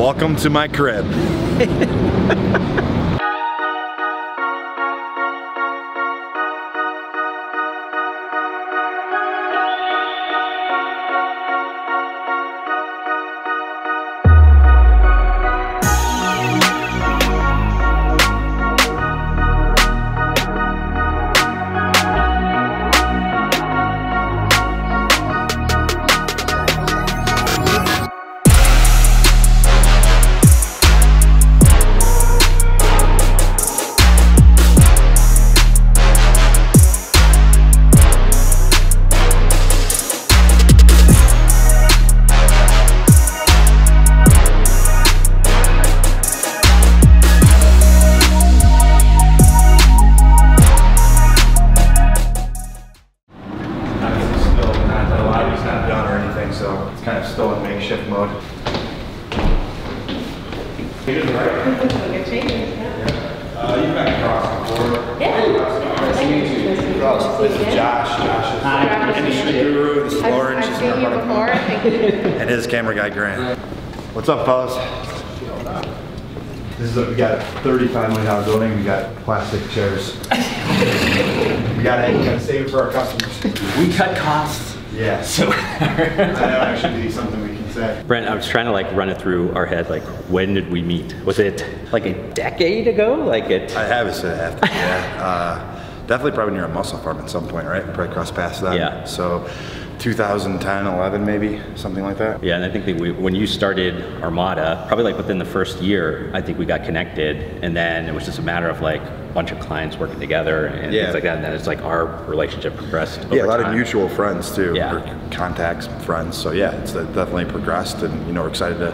Welcome to my crib. That actually be something we can say. Brent, I was trying to like run it through our head. Like, when did we meet? Was it like a decade ago? Like it? I have it said after. Yeah. Uh, definitely probably near a MusclePharm at some point, right? Probably cross past that. Yeah. So, 2010, 11, maybe something like that. Yeah, and I think that we, when you started Armada, probably like within the first year, I think we got connected, and then it was just a matter of like a bunch of clients working together and Yeah. things like that. And then it's like our relationship progressed. Yeah, a lot of mutual friends too, Yeah. contacts, friends. So yeah, it's definitely progressed, and you know we're excited to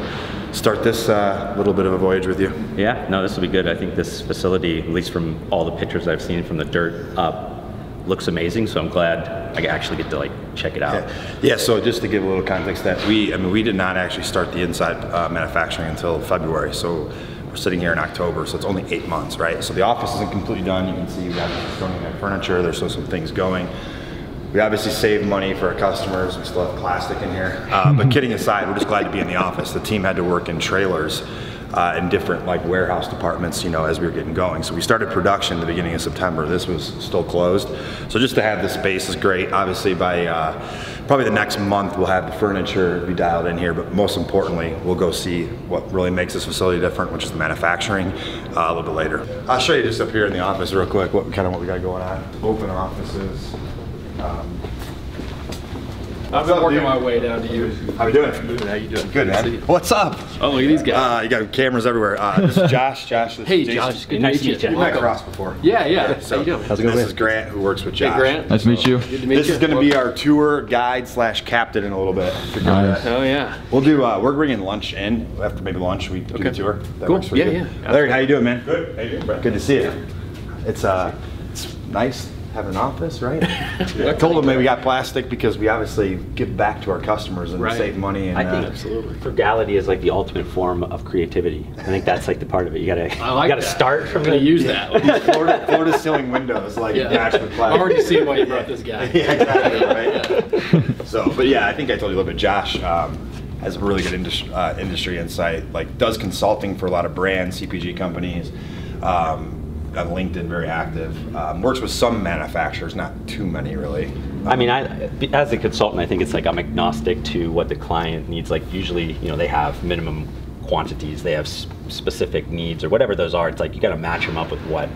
start this uh, little bit of a voyage with you. Yeah, no, this will be good. I think this facility, at least from all the pictures I've seen from the dirt up, looks amazing. So I'm glad I actually get to like check it out. Yeah. yeah. So just to give a little context, that we, I mean, we did not actually start the inside uh, manufacturing until February. So we're sitting here in October, so it's only eight months, right? So the office isn't completely done. You can see we have still furniture. There's still some things going. We obviously save money for our customers. We still have plastic in here. Uh, but kidding aside, we're just glad to be in the office. The team had to work in trailers uh, in different like warehouse departments, you know, as we were getting going. So we started production the beginning of September. This was still closed. So just to have the space is great. Obviously, by uh, probably the next month, we'll have the furniture be dialed in here. But most importantly, we'll go see what really makes this facility different, which is the manufacturing, uh, a little bit later. I'll show you just up here in the office real quick, what kind of what we got going on. Open offices. Um, I've been up, working dude? my way down to you. how we doing? Good, how you doing? Good, man. What's up? Oh, look at these guys. Uh, you got cameras everywhere. Uh, this is Josh. Josh. This hey, is Jason. Josh. Good Nice to to meet meet you. you. We've met Welcome. across before. Yeah, yeah. So how you doing? How's it going? This is Grant who works with Josh. Hey, Grant. Nice to meet you. Good to meet This you. is going to be our tour guide slash captain in a little bit. Nice. Oh yeah. We'll do. Uh, we're bringing lunch in after maybe lunch. We do Okay. the tour. That Cool. works Yeah, you. yeah. Larry, how you doing, man? Good. How you doing, Brett? Good to see you. It's uh, it's nice having an office, right? I told them maybe we got plastic because we obviously give back to our customers and Right. save money. And I think uh, Absolutely. frugality is like the ultimate form of creativity. I think that's like the part of it. You gotta, I like you gotta that. start from I'm gonna the use that. these Florida, Florida ceiling windows like Yeah. matched with I've already seen why you brought this guy. yeah, exactly, right? Yeah. so, but yeah, I think I told you a little bit. Josh um, has a really good indus- uh, industry insight. Like, does consulting for a lot of brands, CPG companies. Um, on LinkedIn, very active. Um, works with some manufacturers, not too many really. I mean, I, as a consultant, I think it's like I'm agnostic to what the client needs. Like usually, you know, they have minimum quantities, they have specific needs or whatever those are. It's like you got to match them up with what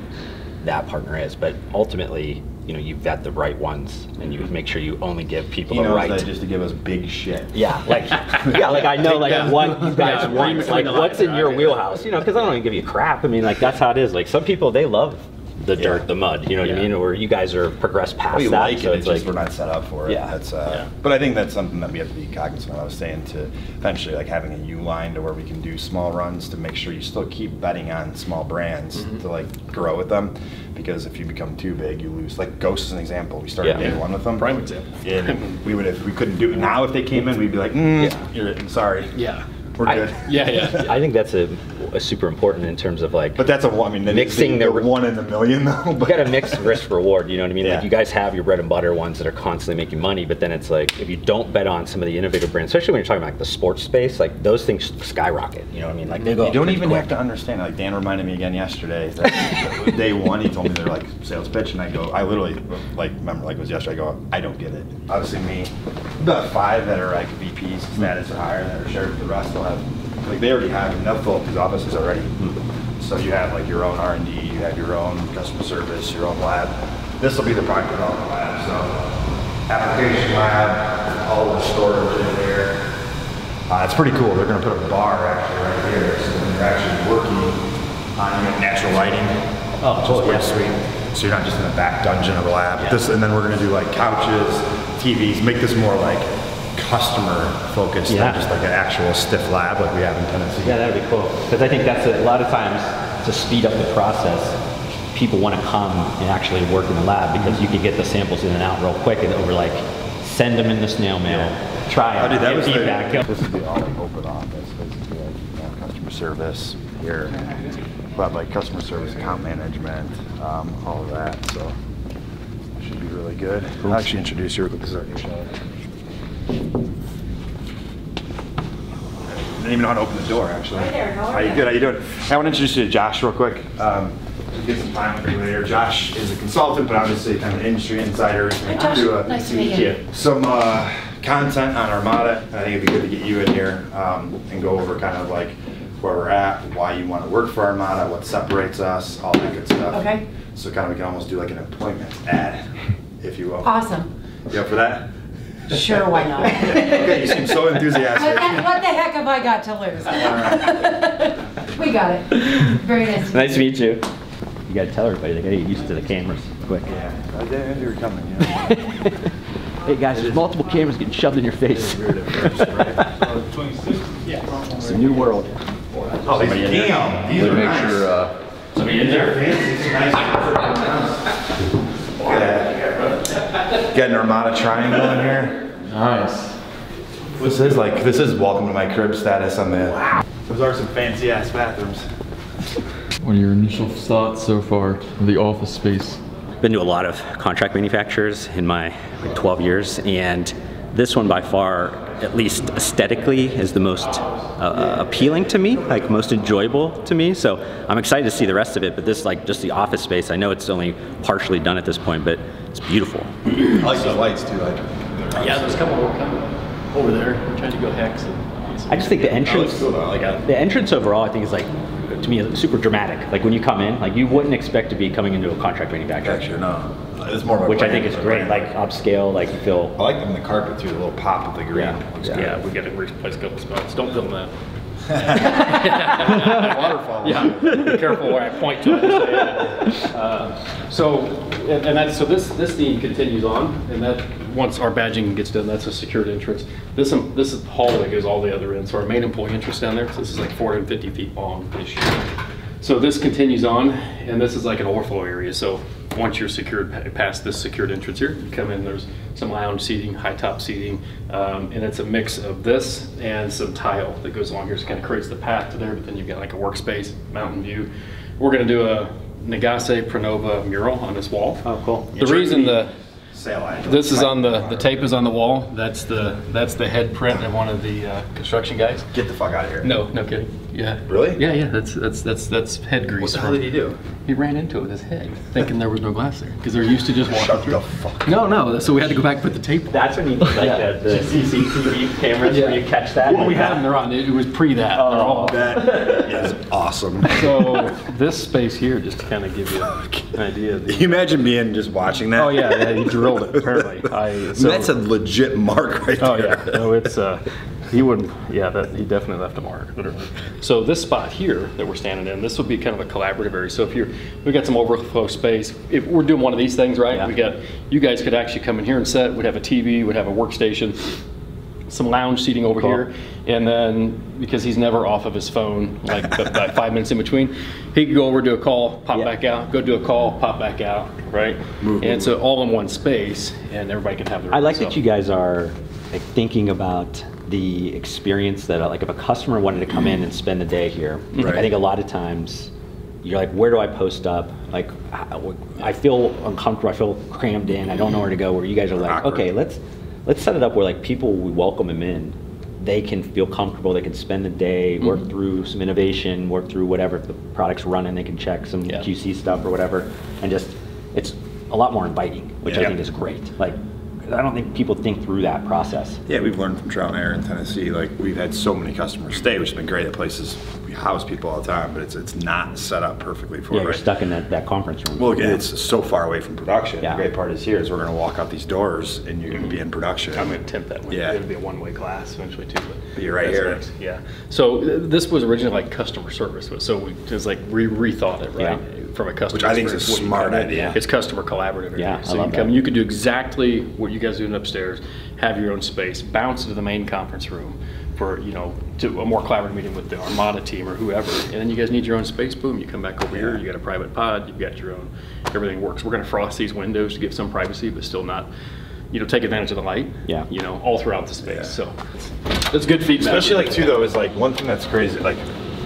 that partner is. But ultimately, you know, you vet the right ones and you make sure you only give people He the knows right. that just to give us big shit. yeah, like yeah, like I know like Yeah. what you guys Yeah, want. Like what's in your right? wheelhouse, you know? Because I don't even give you crap. I mean, like that's how it is. Like some people they love the Yeah. dirt, the mud. You know what I mean? Or you guys are progressed past We that. like so it, it's it's just like we're not set up for it. Yeah. That's, uh, Yeah. But I think that's something that we have to be cognizant of. I was saying to eventually like having a U line to where we can do small runs to make sure you still keep betting on small brands Mm-hmm. to like grow with them. Because if you become too big, you lose. Like Ghost is an example. We started Yeah. day one with them. Prime example. And we would if we couldn't do it now if they came in, we'd be like, mm, you're, sorry. Yeah. We're I- good. Yeah, yeah. I think that's a, a super important in terms of like But that's a one. I mean, Mixing the the- one in a million though. you But got to mix risk reward. You know what I mean? Yeah. Like you guys have your bread and butter ones that are constantly making money, but then it's like if you don't bet on some of the innovative brands, especially when you're talking about like the sports space, like those things skyrocket. You know what I mean? Like they go. you don't even quick. have to understand. Like Dan reminded me again yesterday. That day one, he told me they're like sales pitch, and I go, I literally like remember like it was yesterday. I go, I don't get it. Obviously, me, the five that are like VPs status or higher that are shared with the rest They'll have like they already have enough full these offices already. So you have like your own R and D, you have your own customer service, your own lab. This will be the product development lab. So application lab, all the storage in there. Uh, it's pretty cool. They're going to put a bar actually right here, so when you're actually working on natural lighting. Oh, cool, yeah. sweet. So you're not just in the back dungeon of the lab. This, and then we're going to do like couches, TVs, make this more like customer focused Yeah. than just like an actual stiff lab like we have in Tennessee. Yeah, that'd be cool. Because I think that's a, a lot of times to speed up the process. People want to come and actually work in the lab because you can get the samples in and out real quick and over like send them in the snail mail, try Oh, it, dude, that get was the, feedback. go- this would be all like open office, basically like you know, customer service here, but like customer service, account management, um, all of that. So should be really good. I'll actually introduce you. This is our new shop. Didn't even know how to open the door, actually. Hi there, how are you? you? Good. How you doing? I want to introduce you to Josh real quick. Um, to get some time with you later. Josh is a consultant, but obviously kind of an industry insider. Hi, Josh. Do, uh, Nice to meet you. some uh, content on Armada. I think it'd be good to get you in here um, and go over kind of like where we're at, why you want to work for Armada, what separates us, all that good stuff. Okay. So kind of we can almost do like an employment ad, if you will. Awesome. You up for that? Sure, why not? okay, you seem so What the, enthusiastic. what the heck have I got to lose? We got it. Very nice. Nice to meet you. You got to tell everybody they got to get used to the cameras quick. Yeah, I didn't know were coming. You know? Hey guys, there's multiple cameras getting shoved in your face. Weird at first. It's a new world. Oh, these, damn, these are Make nice. sure, uh, Somebody in there? Fancy. Yeah. Got an Armada triangle in here. nice. This is like, this is welcome to my crib status on the, Wow. those are some fancy ass bathrooms. What are your initial thoughts so far of the office space? Been to a lot of contract manufacturers in my like, 12 years, and this one by far, at least aesthetically, is the most uh, appealing to me, like most enjoyable to me. So I'm excited to see the rest of it. But this, like, just the office space. I know it's only partially done at this point, but it's beautiful. I like the lights too. I, Yeah, there's a couple more coming over there. We're trying to go hex. And I just think the entrance, cool though, like it. the entrance overall, I think is like, to me, super dramatic. Like when you come in, like you wouldn't expect to be coming into a contract manufacturer, Actually, no. It's more of a which I brand, think is a great. brand. Like upscale, like you feel. I like them in the carpet too, the little pop of the green. Yeah. Looks Yeah. good. Yeah, we got to replace a couple spots. Don't film that. Waterfall. Yeah, be careful where I point to it. Uh, So, and and that's, so this, this theme continues on, and that, once our badging gets done, that's a secured entrance. This, um, this is hallway goes all the other end, so our main employee entrance down there, so this is like 450 feet long this year. So this continues on, and this is like an overflow area, so once you're secured past this secured entrance here, you come in, there's some lounge seating, high top seating, um, and it's a mix of this and some tile that goes along here, so it kind of creates the path to there, but then you've got like a workspace, mountain view. We're gonna do a Nagase Prinova mural on this wall. Oh, cool. The reason the, Sail this is on the, the tape is on the wall, that's the, that's the head print of one of the uh, construction guys. Get the fuck out of here. No, no kidding. Yeah. Really? Yeah, yeah. That's that's that's that's head grease. What the hell did he do? He ran into it with his head, thinking there was no glass there, because they're used to just walking Shut through. the fuck. No, no. So we had to go back and put the tape. on. That's when you need like Yeah. the, the CCTV cameras where you catch that. Well, we had them. They're on. It was pre that. They're all- That is awesome. So this space here, just to kind of give you an idea. Of the, you imagine being just watching that? oh yeah, yeah, he drilled it. Apparently, I. So, That's a legit mark right Oh there. yeah, no, it's uh, he wouldn't. Yeah, that he definitely left a mark. Literally. So this spot here that we're standing in, this would be kind of a collaborative area. So if you're, we got some overflow space. If we're doing one of these things, right? Yeah. We got you guys could actually come in here and set. We'd have a TV. We'd have a workstation. Some lounge seating over Cool. here, and then because he's never off of his phone, like about five minutes in between, he could go over do a call, pop Yeah. back out, go do a call, pop back out, right? Move, and move, so all in one space, and everybody can have their. I like so- that you guys are like thinking about the experience that, uh, like, if a customer wanted to come in and spend the day here, like, I think a lot of times you're like, where do I post up? Like, I feel uncomfortable. I feel crammed in. I don't know where to go. Where you guys are like, Awkward. okay, let's let's set it up where like people we welcome them in. They can feel comfortable. They can spend the day, work Mm-hmm. through some innovation, work through whatever if the product's running. They can check some Yeah. QC stuff or whatever, and just it's a lot more inviting, which I think is great. Like, I don't think people think through that process. Yeah, we've learned from Trout and Air in Tennessee. Like we've had so many customers stay, which has been great at places we house people all the time, but it's it's not set up perfectly for Yeah, it. you're right? stuck in that, that conference room. Well, again, it's so far away from production. Yeah. The great part is here is we're going to walk out these doors and you're going to be in production. I'm gonna tempt that one. Yeah. It'll be a one-way glass eventually too, but. But you're right here. next, Yeah. So uh, this was originally like customer service, so we just like re rethought it, right? From a customer. Which I think is a you smart idea. It's customer collaborative. Yeah. So you love can come, that. you could do exactly what you guys doing upstairs, have your own space, bounce to the main conference room for, you know, to a more collaborative meeting with the Armada team or whoever. And then you guys need your own space, boom, you come back over here, you got a private pod, you've got your own, everything works. We're gonna frost these windows to give some privacy, but still not, you know, take advantage of the light. Yeah. You know, all throughout the space, Yeah. so it's- it's good feedback. Especially like too though is like one thing that's crazy. Like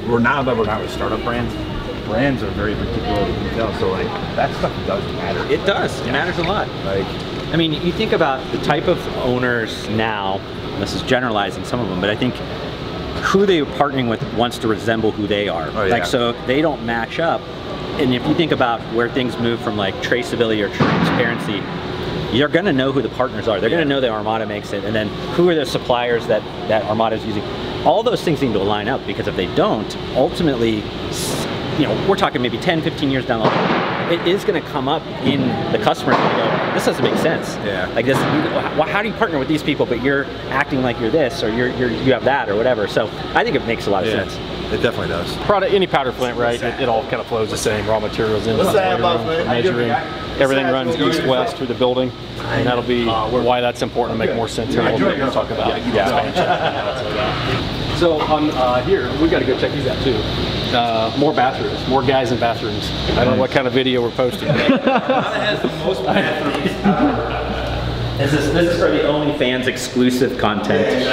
we're now that we're not with startup brands, brands are very particular to detail. So like that stuff does matter. It does. It matters a lot. Like I mean, you think about the type of owners now, this is generalizing some of them, but I think who they're partnering with wants to resemble who they are. Oh, yeah. Like, so they don't match up, and if you think about where things move from like traceability or transparency, you're gonna know who the partners are. They're gonna know that Armada makes it, and then who are the suppliers that, that Armada is using. All those things need to line up because if they don't, ultimately, you know, we're talking maybe 10, 15 years down the line, it is gonna come up in the customer's gonna go, this doesn't make sense. Yeah. Like this, well, how do you partner with these people, but you're acting like you're this, or you're, you're you have that, or whatever. So I think it makes a lot of yeah, sense. it definitely does. Product, any powder plant, right? It, it all kind of flows the same. Raw materials in, What's that, layer room, boss man? measuring. Everything runs east-west through the building, and that'll be why that's important to make more sense. Here in a little bit. We'll talk about expansion. So on uh, here, we got to go check these out too. Uh, more bathrooms, more guys in bathrooms. I don't know what kind of video we're posting. This is this is for the OnlyFans exclusive content.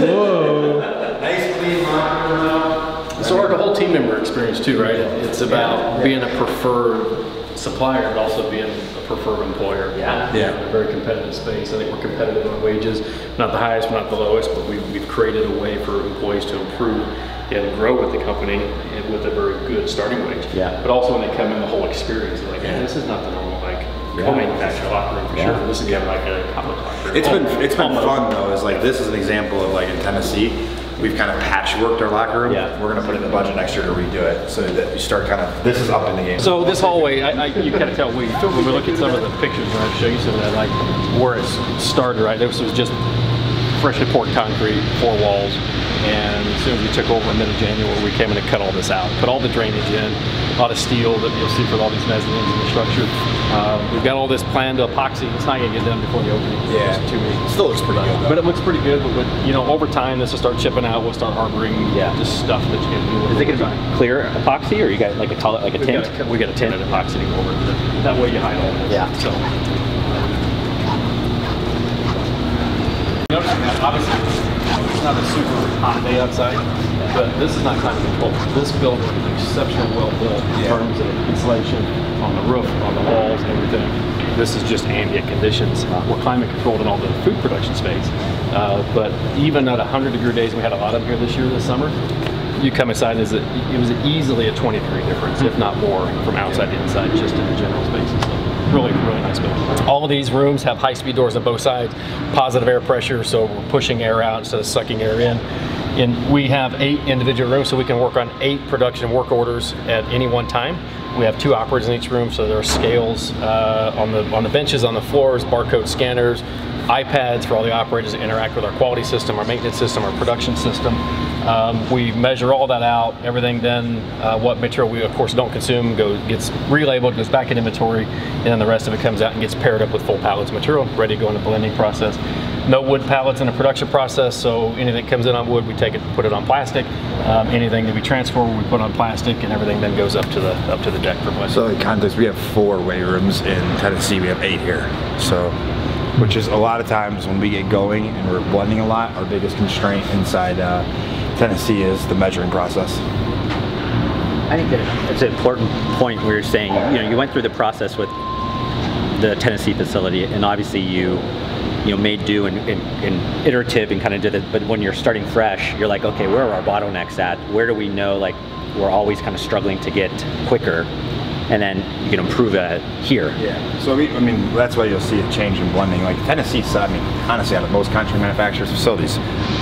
Whoa! Nice clean locker room. So our whole team member experience too, right? It's about being a preferred supplier, but also being a preferred employer. Yeah. Yeah. In a very competitive space. I think we're competitive on wages, not the highest, not the lowest, but we've, we've created a way for employees to improve and grow with the company and with a very good starting wage. Yeah. But also when they come in, the whole experience, they're like, yeah, this is not the normal like co-manufactured locker room for Yeah. sure. This is kind of like a college locker room. It's been it's been fun though. Is like this is an example of like in Tennessee, we've kind of patchworked our locker room. Yeah. We're gonna put in the budget next year to redo it so that you start kind of this is up in the game. So this hallway, I, I, you kind of tell we when we look at some of the pictures, and I show you some of that, like where it started. Right, this was just freshly poured concrete, four walls, and as soon as we took over in middle January, we came in and cut all this out, put all the drainage in, a lot of steel that you'll see for all these mezzanines in the structure. Uh, we've got all this planned to epoxy. It's not going to get done before the opening. Yeah. It's two weeks. still looks pretty good. Though. But it looks pretty good. But with, you know, over time, this will start chipping out. We'll start harboring Yeah. just stuff that you can do. Is it gonna be clear epoxy, or you got like a color, like a We tint? got, a, we got a tinted epoxy to go over it. That way you hide all this. Yeah. So. Obviously, not a super hot day outside, but this is not climate controlled. This building is exceptionally well built in Yeah. terms of insulation on the roof, on the walls, everything. This is just ambient conditions. We're climate controlled in all the food production space. Uh, but even at 100 degree days, we had a lot of here this year, this summer. You come inside, it's a, it was easily a 20 degree difference, if not more, from outside to inside, just in the general spaces. So really, really nice building. All of these rooms have high-speed doors on both sides, positive air pressure, so we're pushing air out instead of sucking air in. And we have eight individual rooms, so we can work on eight production work orders at any one time. We have two operators in each room, so there are scales uh, on the on the benches, on the floors, barcode scanners, iPads for all the operators to interact with our quality system, our maintenance system, our production system. Um, we measure all that out. Everything then, uh, what material we of course don't consume, goes gets relabeled, goes back in inventory, and then the rest of it comes out and gets paired up with full pallets of material, ready to go in the blending process. No wood pallets in the production process, so anything that comes in on wood, we take it, put it on plastic. Um, anything that we transfer, we put on plastic, and everything then goes up to the up to the deck for blending. So in context, we have four weight rooms in Tennessee. We have eight here. So which is a lot of times when we get going and we're blending a lot, our biggest constraint inside uh, Tennessee is the measuring process. I think that it's an important point where you're saying, you know, you went through the process with the Tennessee facility, and obviously you, you know, made do and, and, and iterative and kind of did it. But when you're starting fresh, you're like, okay, where are our bottlenecks at? Where do we know like we're always kind of struggling to get quicker, and then you can improve that here. Yeah. So we, I mean, that's why you'll see a change in blending. Like Tennessee, I mean, honestly, out of most country manufacturers' facilities,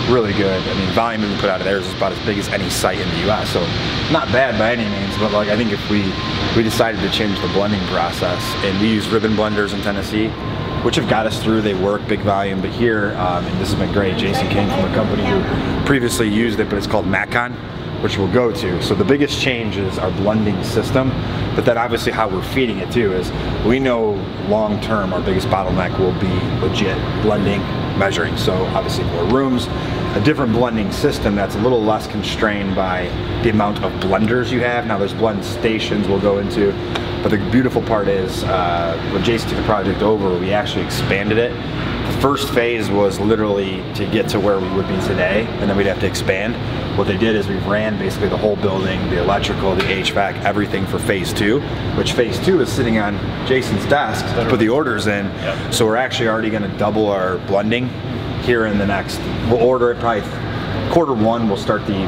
really good. I mean, volume we put out of theirs is about as big as any site in the U.S. So not bad by any means. But like, I think if we we decided to change the blending process and we use ribbon blenders in Tennessee. Which have got us through. They work big volume, but here, um, and this has been great. Jason came from a company who previously used it, but it's called MatCon which we'll go to. So the biggest change is our blending system, but then obviously how we're feeding it too is we know long term our biggest bottleneck will be legit blending, measuring. So obviously more rooms, a different blending system that's a little less constrained by the amount of blenders you have. Now there's blend stations we'll go into, but the beautiful part is uh, when Jason took the project over, we actually expanded it the first phase was literally to get to where we would be today, and then we'd have to expand. What they did is we ran basically the whole building, the electrical, the HVAC, everything for phase two, which phase two is sitting on Jason's desk to put the orders in. So we're actually already going to double our blending here in the next, we'll order it probably quarter one, we'll start the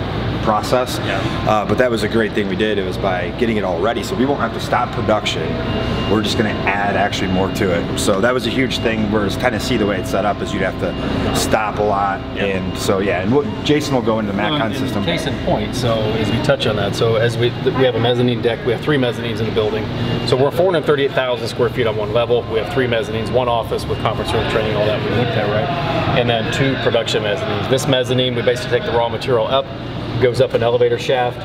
process. Uh, but that was a great thing we did. It was by getting it all ready, so we won't have to stop production. We're just going to add actually more to it. So that was a huge thing. Whereas Tennessee, the way it's set up is you'd have to stop a lot, and so yeah. And what, Jason will go into the Well, MatCon system. Case in point, so as we touch on that, so as we we have a mezzanine deck, we have three mezzanines in the building. So we're 438,000 square feet on one level. We have three mezzanines, one office with conference room, training, all that we looked at, right? And then two production mezzanines. This mezzanine, we basically take the raw material up, goes up an elevator shaft,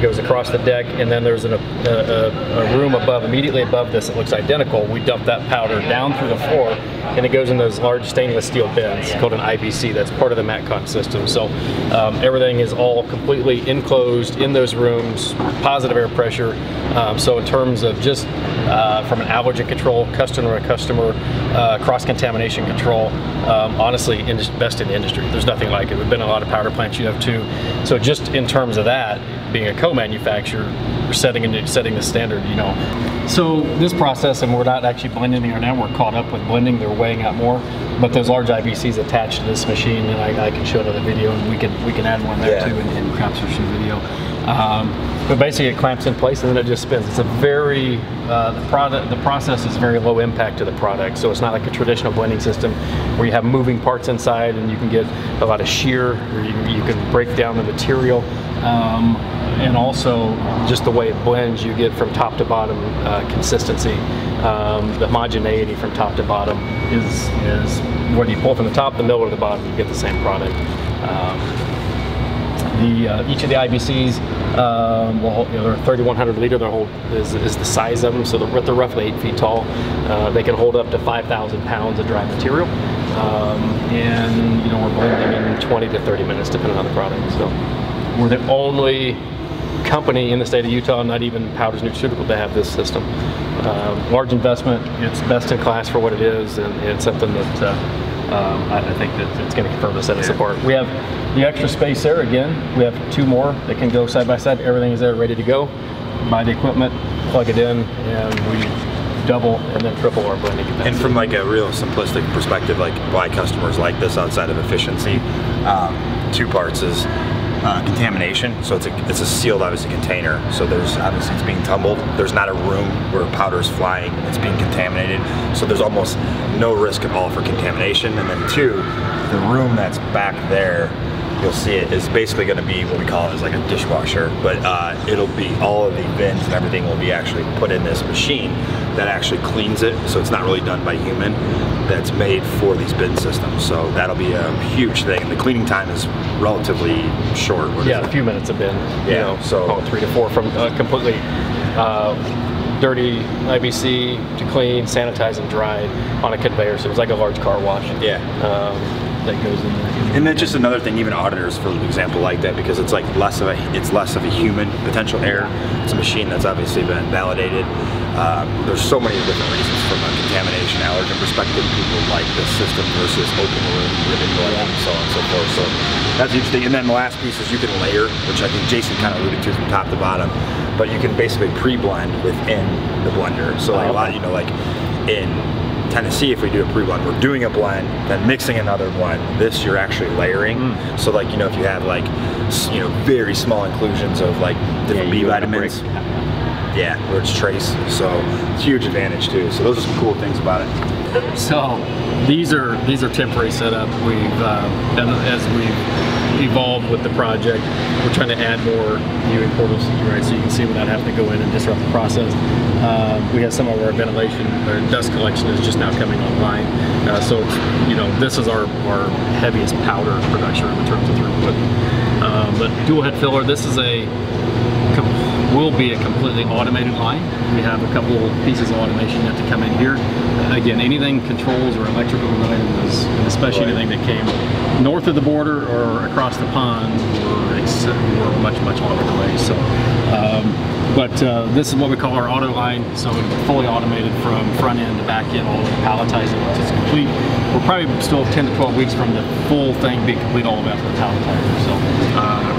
goes across the deck, and then there's an, a, a, a room above, immediately above this that looks identical. We dump that powder down through the floor, and it goes in those large stainless steel bins called an IBC. That's part of the MatCon system. So um, everything is all completely enclosed in those rooms, positive air pressure. Um, so in terms of just uh, from an allergen control, customer to customer, uh, cross contamination control, um, honestly, best in the industry. There's nothing like it. We've been in a lot of powder plants you have too. So just in terms of that, being a co-manufacturer, we're setting a new, setting the standard. You know. So this process, and we're not actually blending here now. We're caught up with blending. They're weighing out more. But those large IBCs attached to this machine, and I, I can show another video, and we can we can add one there Yeah. too, and, and some video. Um, but basically, it clamps in place and then it just spins. It's a very uh, the product. The process is very low impact to the product, so it's not like a traditional blending system where you have moving parts inside and you can get a lot of shear, or you, can- you can break down the material. Um, and also, just the way it blends, you get from top to bottom uh, consistency. Um, the homogeneity from top to bottom is is whether you pull from the top, the middle, or the bottom, you get the same product. Um, the uh, each of the IBCs, um, will hold, you know, they're 3,100 liter. Their hold is, is the size of them, so they're, they're roughly eight feet tall. Uh, they can hold up to 5,000 pounds of dry material, um, and you know we're blending in 20 to 30 minutes, depending on the product. So we're the only company in the state of Utah, not even Powders Nutraceutical, to have this system. Um, large investment. It's best in class for what it is, and it's something that. Uh, um, I, I think that it's going to further set us apart. We have the extra space there again. We have two more that can go side by side. Everything is there ready to go. Buy the equipment, plug it in, and we double and then triple our blending capacity. And from like a real simplistic perspective, like why customers like this outside of efficiency, um, two parts is uh, contamination. So it's a it's a sealed obviously container. So there's obviously it's being tumbled. There's not a room where powder is flying. It's being contaminated. So there's almost no risk at all for contamination. And then two, the room that's back there you'll see it is basically going to be what we call it is like a dishwasher, but uh, it'll be all of the bins and everything will be actually put in this machine that actually cleans it. So it's not really done by human. That's made for these bin systems. So that'll be a huge thing. And the cleaning time is relatively short. What Yeah, a few minutes been, you Yeah, know, so- it three to four from uh, completely uh, dirty IBC to clean, sanitized, and dried on a conveyor. So it was like a large car wash. Yeah. Um, that goes in there. And then just another thing, even auditors, for example, like that because it's like less of a it's less of a human potential error. It's a machine that's obviously been validated. Um, there's so many different reasons from a contamination allergen perspective. People like this system versus open room ribbon blending, so on and so forth. So that's interesting. And then the last piece is you can layer, which I think Jason kind of alluded to from top to bottom. But you can basically pre-blend within the blender. So like a lot, you know, like in Tennessee, if we do a pre-blend, we're doing a blend, then mixing another blend. This you're actually layering. Mm. So like you know if you have like you know very small inclusions of like different B wanna break- vitamins, yeah, where it's trace. So it's a huge advantage too. So those are some cool things about it. So these are these are temporary setup. We've uh, as we've evolved with the project. We're trying to add more viewing portals, right? So you can see without having to go in and disrupt the process. Uh, we have some of our ventilation or dust collection is just now coming online. Uh, so you know this is our our heaviest powder production in terms of throughput. Uh, but dual head filler. This is a will be a completely automated line. We have a couple pieces of automation yet to come in here. Again, anything controls or electrical related, is, especially anything that came north of the border or across the pond, were, were much much longer delays. So. Um, but uh, this is what we call our auto line, so it's fully automated from front end to back end, all the palletizing, which is complete. We're probably still 10 to 12 weeks from the full thing being complete all the way up to the palletizer, so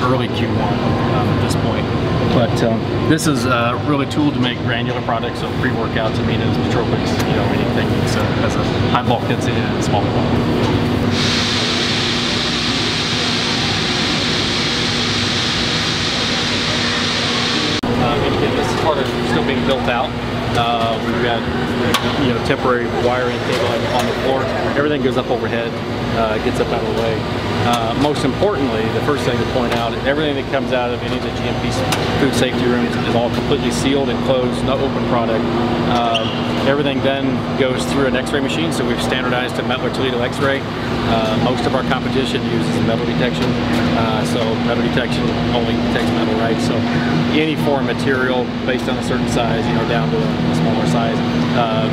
early Q1 um, at this point. But um, this is uh, really tool to make granular products, so pre-workouts, aminos, nootropics, you know, anything that's uh, has a high bulk density and small volume. Uh, still being built out. Uh, we've got you know temporary wiring cabling on the floor. Everything goes up overhead, uh, gets up out of the way. Uh, most importantly, the first thing to point out everything that comes out of any of the GMP food safety rooms is all completely sealed and closed, no open product. Uh, everything then goes through an X-ray machine, so we've standardized to Mettler Toledo X-ray. Uh, most of our competition uses metal detection, uh, so metal detection only detects metal, right? So any foreign material based on a certain size, you know, down to a smaller size, uh,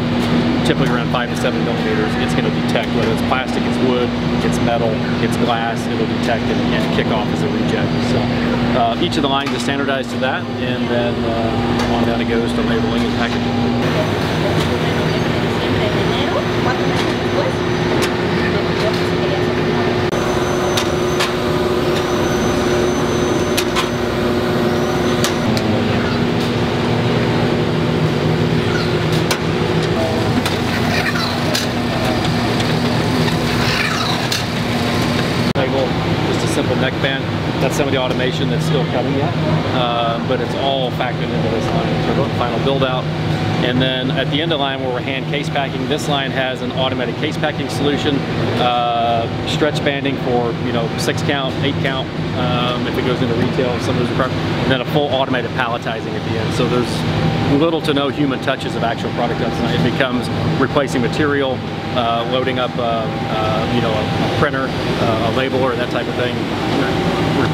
typically around five to seven millimeters, it's going to detect whether it's plastic, it's wood, it's metal, it's glass, it'll detect it and kick off as a reject. So uh, each of the lines is standardized to that, and then uh, on down it goes to labeling and packaging. Some of the automation that's still coming yet, uh, but it's all factored into this line for the final build out. And then at the end of the line where we're hand case packing, this line has an automatic case packing solution, uh, stretch banding for you know six count, eight count um, if it goes into retail, some of those and then a full automated palletizing at the end. So there's little to no human touches of actual product design. It becomes replacing material, uh, loading up uh, uh, you know a, a printer, uh, a labeler, that type of thing,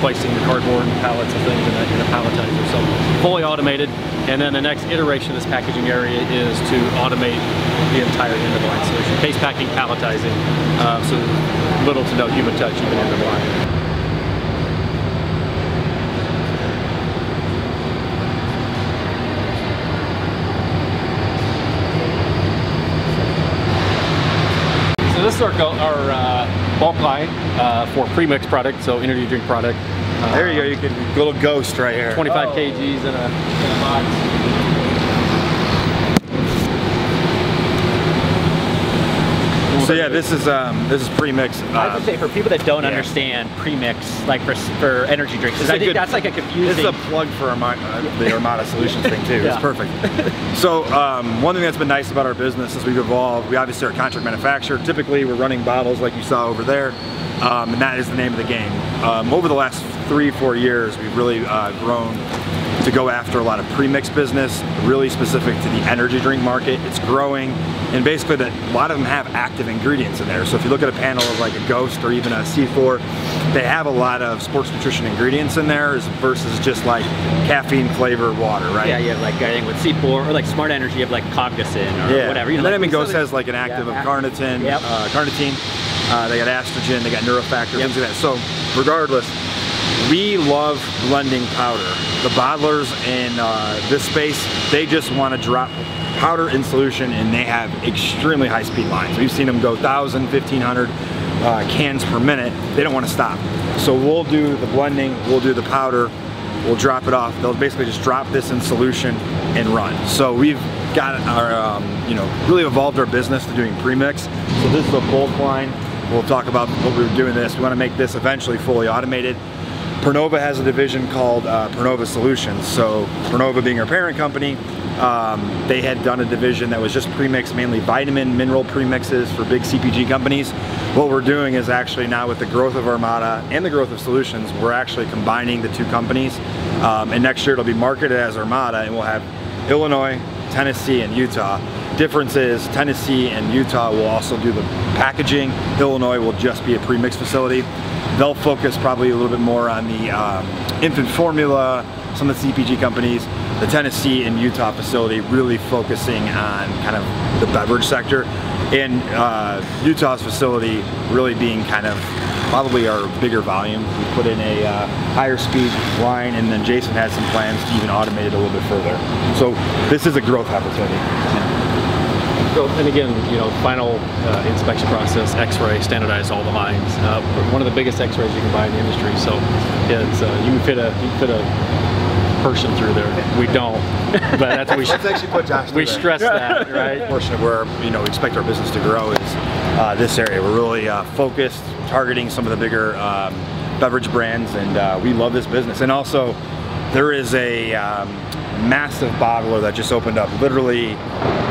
replacing the cardboard and pallets and things in a, in a palletizer. So fully automated. And then the next iteration of this packaging area is to automate the entire end-of-line solution. Case packing, palletizing, uh, so little to no human touch even end of the line. So this is our, our uh, bulk line uh, for pre-mix product, so energy drink product. Uh, There you go. You can little ghost right here. 25 kgs in a, in a box. So yeah, this is um, this is pre-mix. I would Um, say for people that don't yeah. understand premix, like for for energy drinks, This is think good- that's like a This confusing. is a plug for Arma- uh, the Armada Solutions thing too. Yeah. It's perfect. So um, one thing that's been nice about our business as we've evolved, we obviously are a contract manufacturer. Typically, we're running bottles like you saw over there, um, and that is the name of the game. Um, over the last three, four years, we've really uh, grown to go after a lot of pre-mix business, really specific to the energy drink market. It's growing, and basically that a lot of them have active ingredients in there. So if you look at a panel of like a Ghost or even a C4, they have a lot of sports nutrition ingredients in there versus just like caffeine flavored water, right? yeah, have like I think with C4 or like Smart Energy, you have like Cognizin or Yeah. whatever. You And know, I like mean Ghost other- has like an active Yeah, of carnitine, Yep. uh, carnitine. Uh, they got AstraGin, they got Neurofactor, things like that. So regardless, we love blending powder. The bottlers in uh, this space, they just want to drop powder in solution and they have extremely high speed lines. We've seen them go 1,000, 1,500 uh, cans per minute. They don't want to stop. So we'll do the blending, we'll do the powder, we'll drop it off. They'll basically just drop this in solution and run. So we've got our, um, you know, really evolved our business to doing premix. So this is a bulk line. We'll talk about what we were doing this. We want to make this eventually fully automated. Prinova has a division called uh, Prinova Solutions. So Prinova being our parent company, um, they had done a division that was just premix, mainly vitamin, mineral premixes for big CPG companies. What we're doing is actually now with the growth of Armada and the growth of Solutions, we're actually combining the two companies. Um, and next year it'll be marketed as Armada and we'll have Illinois, Tennessee, and Utah. Difference is Tennessee and Utah will also do the packaging. Illinois will just be a premix facility. They'll focus probably a little bit more on the um, infant formula, some of the CPG companies. The Tennessee and Utah facility really focusing on kind of the beverage sector. And uh, Utah's facility really being kind of probably our bigger volume. We put in a uh, higher speed line and then Jason has some plans to even automate it a little bit further. So this is a growth opportunity. So, and again, you know, final uh, inspection process, X-ray, standardize all the lines. Uh, one of the biggest X-rays you can buy in the industry. So, it's uh, you can fit a you can fit a person through there. We don't, but that's what we. Let's actually put Josh We stress that, right? portion of where you know we expect our business to grow is uh, this area. We're really uh, focused, targeting some of the bigger um, beverage brands, and uh, we love this business. And also, there is a um, massive bottler that just opened up, literally,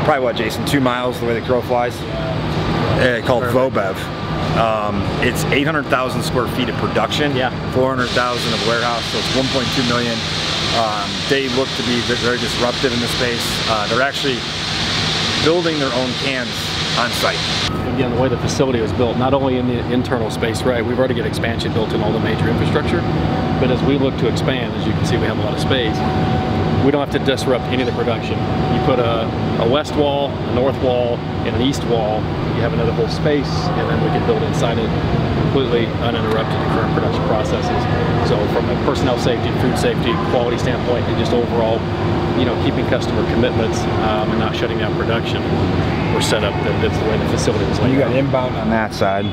probably what, Jason, two miles the way the crow flies, uh, called Vobev. Um, it's 800,000 square feet of production, Yeah. 400,000 of warehouse, so it's 1.2 million. Um, they look to be very disruptive in the space. Uh, they're actually building their own cans on site. Again, the way the facility was built, not only in the internal space, right, we've already got expansion built in all the major infrastructure, but as we look to expand, as you can see, we have a lot of space. We don't have to disrupt any of the production. You put a, a west wall, a north wall, and an east wall, you have another whole space, and then we can build inside it completely uninterrupted to current production processes. So from a personnel safety, food safety, quality standpoint, and just overall, you know, keeping customer commitments um, and not shutting down production, we're set up that that's the way the facility was laid You got out. inbound on that side,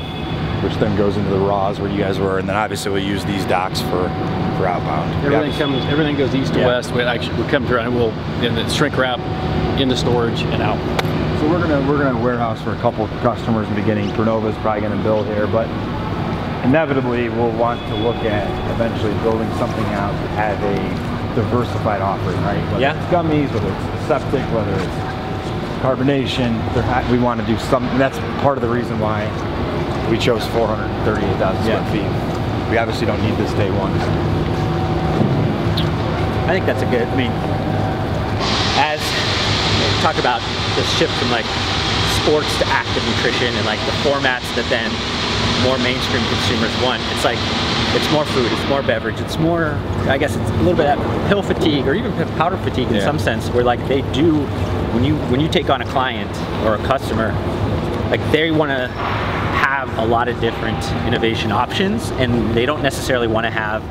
which then goes into the raws where you guys were, and then obviously we'll use these docks for, for outbound. Everything comes, everything goes east to Yeah. west. We actually, we come through and we'll, in the shrink wrap, into storage and out. So we're gonna we're gonna warehouse for a couple customers in the beginning. Prinova's probably gonna build here, but inevitably we'll want to look at eventually building something out as a diversified offering, right? Whether Yeah. it's gummies, whether it's septic, whether it's carbonation. We want to do some. and That's part of the reason why we chose 438,000 Yeah. square feet. We obviously don't need this day one. I think that's a good. I mean, as we talk about the shift from like sports to active nutrition and like the formats that then more mainstream consumers want, it's like it's more food, it's more beverage, it's more. I guess it's a little bit of pill fatigue or even powder fatigue in Yeah. some sense, where like they do when you when you take on a client or a customer, like they want to have a lot of different innovation options, and they don't necessarily want to have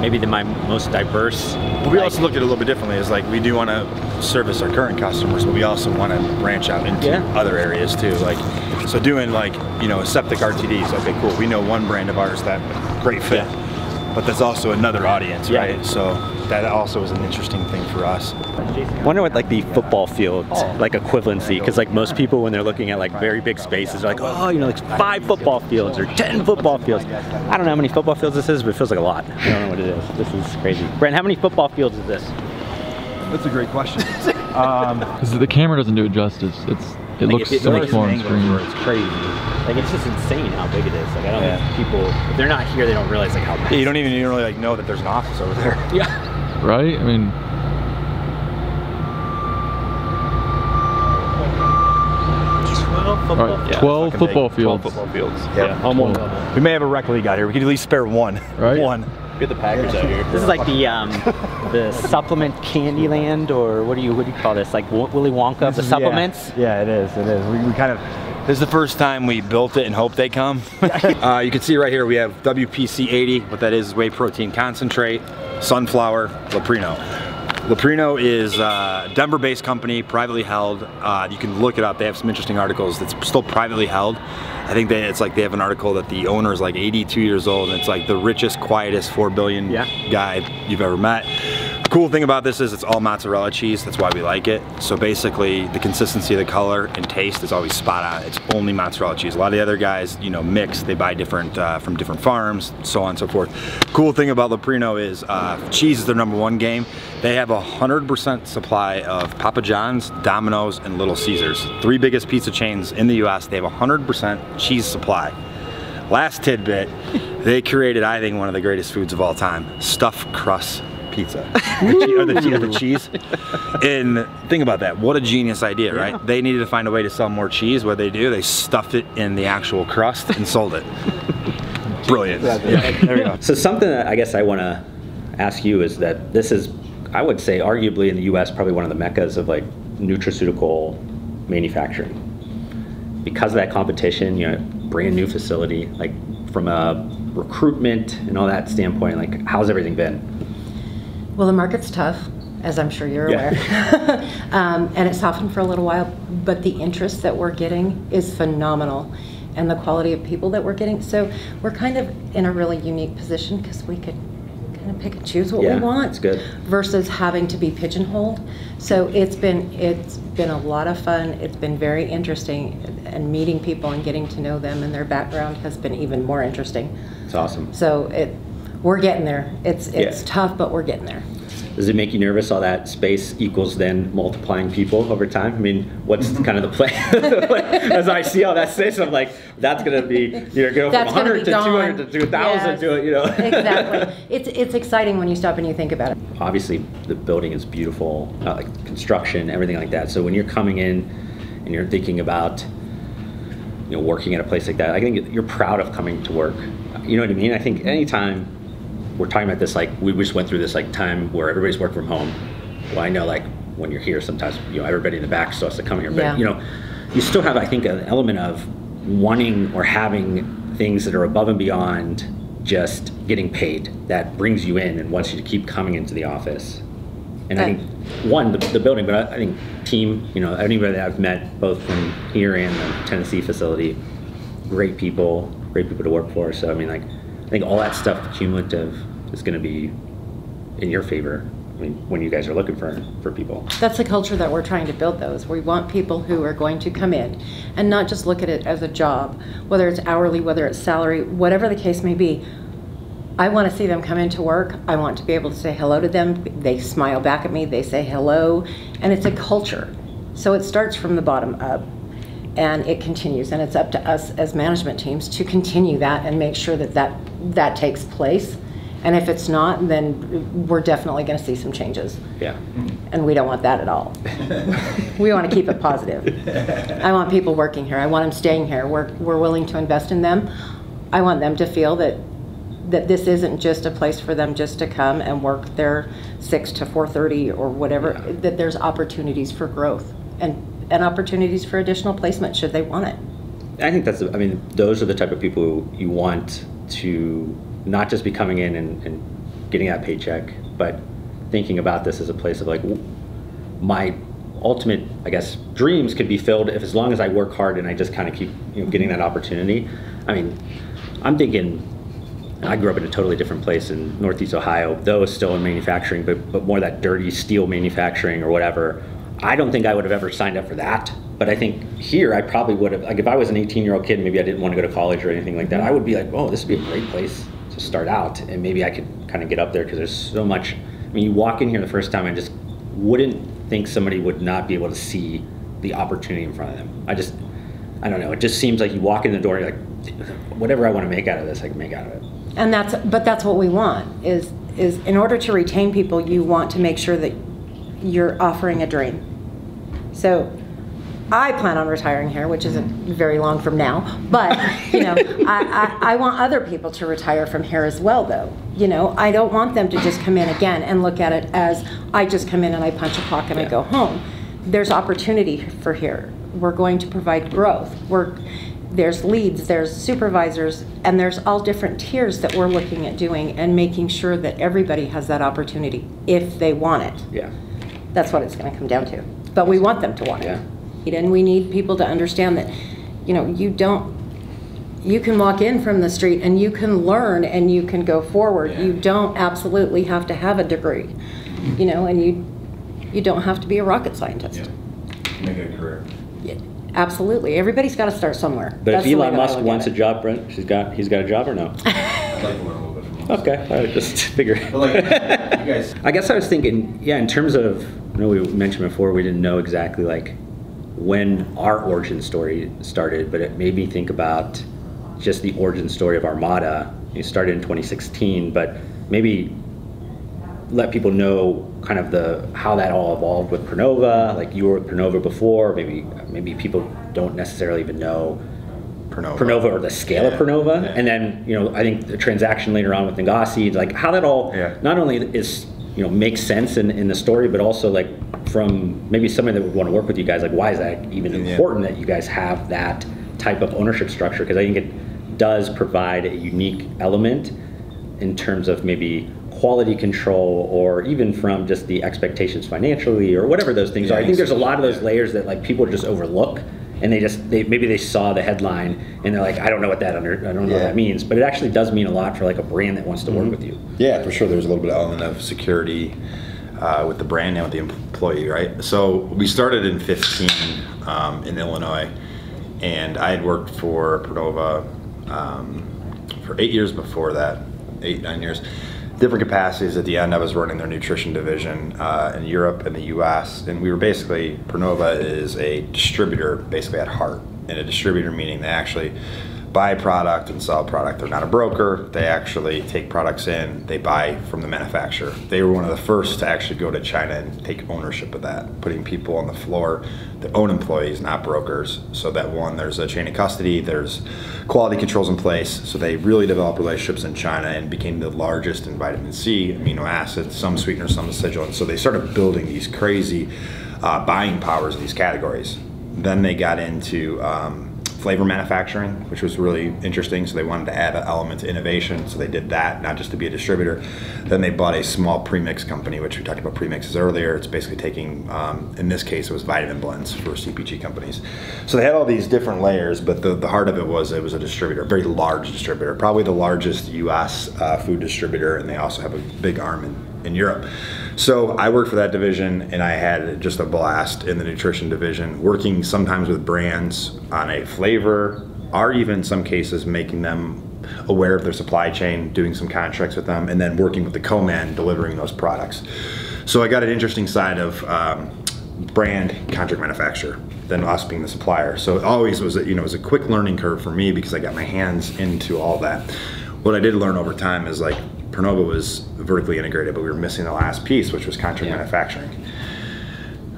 maybe the my most diverse. But we like- also look at it a little bit differently. Is like we do want to service our current customers, but we also want to branch out into Yeah. other areas too. Like so, doing like you know septic RTDs. Okay, cool. We know one brand of ours that great fit, but there's also another audience, Yeah. right? So that also is an interesting thing for us. I wonder what like the football field like equivalency because like most people when they're looking at like very big spaces they're like oh you know like five football fields or 10 football fields i don't know how many football fields this is but it feels like a lot i don't know what it is this is crazy brent how many football fields is this That's a great question. Um, because the camera doesn't do it justice. It's it Like, looks if it- so there much more on some angles where screen. it's crazy like it's just insane how big it is like i don't Yeah. think people if they're not here they don't realize like how Yeah, you don't even you don't really like know that there's an office over there. yeah Right? I mean, 12 football all right, fields. 12 fucking big. football 12 fields. football fields. Yeah. on one Cool. level. We may have a rec league out here. We could at least spare one. Right. One. Get the Packers out here. This is like the um, the supplement Candyland, or what do you what do you call this? Like Willy Wonka, the is- supplements. Yeah, yeah, it is. It is. We, we kind of This is the first time we built it and hope they come. uh, you can see right here we have WPC 80. What that is is whey protein concentrate, sunflower, Leprino. Leprino is a Denver-based company, privately held. Uh, you can look it up. They have some interesting articles. That's still privately held. I think that it's like they have an article that the owner is like 82 years old, and it's like the richest, quietest, four billion Yeah. guy you've ever met. The cool thing about this is it's all mozzarella cheese. That's why we like it. So basically, the consistency of the color and taste is always spot on. It's only mozzarella cheese. A lot of the other guys, you know, mix. They buy different uh, from different farms, so on and so forth. Cool thing about Leprino is uh, cheese is their number one game. They have a 100% supply of Papa John's, Domino's, and Little Caesars. Three biggest pizza chains in the U.S. They have a 100% cheese supply. Last tidbit, they created, I think, one of the greatest foods of all time, stuffed crust pizza. Or the, or the cheese. And think about that. What a genius idea, right? They needed to find a way to sell more cheese. What they do, they stuffed it in the actual crust and sold it. Brilliant. Yeah, there we go. So something that I guess I want to ask you is that this is, I would say, arguably in the U.S. probably one of the meccas of like nutraceutical manufacturing. Because of that competition, you know, brand new facility, like from a recruitment and all that standpoint, like how's everything been? Well, the market's tough, as I'm sure you're Yeah. aware. um, and it softened for a little while, but the interest that we're getting is phenomenal. And the quality of people that we're getting. So we're kind of in a really unique position because we could kind of pick and choose what Yeah, we want. that's good. Versus having to be pigeonholed. So it's been it's been a lot of fun. It's been very interesting, and meeting people and getting to know them and their background has been even more interesting. It's awesome. So it, we're getting there. It's it's Yeah. tough, but we're getting there. Does it make you nervous all that space equals then multiplying people over time? I mean, what's kind of the play? As I see all that space, I'm like, that's going to be, you're going That's from 100 to gone. 200 to 2,000 Yes. to, it, you know. exactly. It's it's exciting when you stop and you think about it. Obviously, the building is beautiful, uh, like construction, everything like that. So when you're coming in and you're thinking about, you know, working at a place like that, I think you're proud of coming to work. You know what I mean? I think anytime we're talking about this, like we just went through this like time where everybody's working from home. Well, I know like when you're here, sometimes you know everybody in the back still has to come here, but Yeah. you know, you still have I think an element of wanting or having things that are above and beyond just getting paid that brings you in and wants you to keep coming into the office. And I think one, the, the building, but I, I think team, you know, anybody that I've met both from here and the Tennessee facility, great people, great people to work for. So I mean, like, I think all that stuff cumulative is going to be in your favor. I mean, when you guys are looking for for people. That's the culture that we're trying to build. Those we want people who are going to come in and not just look at it as a job, whether it's hourly, whether it's salary, whatever the case may be. I want to see them come into work. I want to be able to say hello to them. They smile back at me. They say hello, and it's a culture. So it starts from the bottom up, and it continues. And it's up to us as management teams to continue that and make sure that that, that takes place. And if it's not, then we're definitely going to see some changes Yeah. and we don't want that at all. we want to keep it positive. I want people working here. I want them staying here. We're, we're willing to invest in them. I want them to feel that that this isn't just a place for them just to come and work their six to four thirty or whatever. That there's opportunities for growth and and opportunities for additional placement should they want it. I think that's, I mean, those are the type of people you want to not just be coming in and, and getting that paycheck, but thinking about this as a place of like, my ultimate, I guess, dreams could be filled if as long as I work hard and I just kind of keep, you know, getting that opportunity. I mean, I'm thinking, I grew up in a totally different place in Northeast Ohio, though still in manufacturing, but, but more that dirty steel manufacturing or whatever. I don't think I would have ever signed up for that. But I think here I probably would have, like if I was an 18 year old kid, maybe I didn't want to go to college or anything like that, mm-hmm. I would be like, oh, this would be a great place start out. And maybe I could kind of get up there because there's so much. I mean, you walk in here the first time, I just wouldn't think somebody would not be able to see the opportunity in front of them. I just, I don't know. It just seems like you walk in the door, you're like, whatever I want to make out of this, I can make out of it. And that's but that's what we want is is in order to retain people, you want to make sure that you're offering a dream. So I plan on retiring here, which isn't very long from now. But you know, I, I, I want other people to retire from here as well, though. You know, I don't want them to just come in again and look at it as I just come in and I punch a clock and I go home. There's opportunity for here we're going to provide growth. We're, there's leads, there's supervisors, and there's all different tiers that we're looking at doing and making sure that everybody has that opportunity if they want it. Yeah. That's what it's gonna come down to. But we want them to want it. And we need people to understand that, you know, you don't, you can walk in from the street and you can learn and you can go forward. You don't absolutely have to have a degree, you know, and you, you don't have to be a rocket scientist. Yeah. Make a career. Yeah, Absolutely. Everybody's gotta start somewhere. But That's if Elon Musk wants a job, Brent, she's got, he's got a job or no? I'd like to learn a little bit from him. Okay, all right, just figure. But like, you guys, I guess I was thinking, yeah, in terms of, I know we mentioned before, we didn't know exactly like when our origin story started, but it made me think about just the origin story of Armada. It started in 2016, but maybe let people know kind of the how that all evolved with Prinova. Like you were with Prinova before, maybe maybe people don't necessarily even know Prinova. Prinova or the scale of Yeah. Prinova, Yeah. and then you know I think the transaction later on with Nagase, like how that all Yeah. not only is you know makes sense in, in the story, but also like from maybe somebody that would want to work with you guys, like why is that even Yeah. important that you guys have that type of ownership structure? Because I think it does provide a unique element in terms of maybe quality control or even from just the expectations financially or whatever those things Yeah, are. I think there's a lot of those layers that like people just overlook and they just they maybe they saw the headline and they're like I don't know what that under I don't know what that means, but it actually does mean a lot for like a brand that wants to work with you. Yeah, for sure. There's a little bit of element of security uh, with the brand and with the employee, right? So we started in 15 um, in Illinois, and I had worked for Prinova um, for eight years before that, eight nine years, different capacities. At the end, I was running their nutrition division uh, in Europe and the U.S., and we were basically Prinova is a distributor, basically at heart, and a distributor meaning they actually buy product and sell product. They're not a broker. They actually take products in. They buy from the manufacturer. They were one of the first to actually go to China and take ownership of that, putting people on the floor that own employees, not brokers. So that one, there's a chain of custody. There's quality controls in place. So they really developed relationships in China and became the largest in vitamin C, amino acids, some sweeteners, some acidulants. So they started building these crazy uh, buying powers in these categories. Then they got into um, flavor manufacturing, which was really interesting. So they wanted to add an element to innovation. So they did that, not just to be a distributor. Then they bought a small premix company, which we talked about premixes earlier. It's basically taking, um, in this case, it was vitamin blends for CPG companies. So they had all these different layers, but the, the heart of it was it was a distributor, a very large distributor, probably the largest U.S. Uh, food distributor, and they also have a big arm in, in Europe. So I worked for that division, and I had just a blast in the nutrition division, working sometimes with brands on a flavor, or even in some cases making them aware of their supply chain, doing some contracts with them, and then working with the co-man delivering those products. So I got an interesting side of um, brand contract manufacturer than us being the supplier. So it always was a, you know it was a quick learning curve for me because I got my hands into all that. What I did learn over time is like Prinova was vertically integrated, but we were missing the last piece, which was contract manufacturing.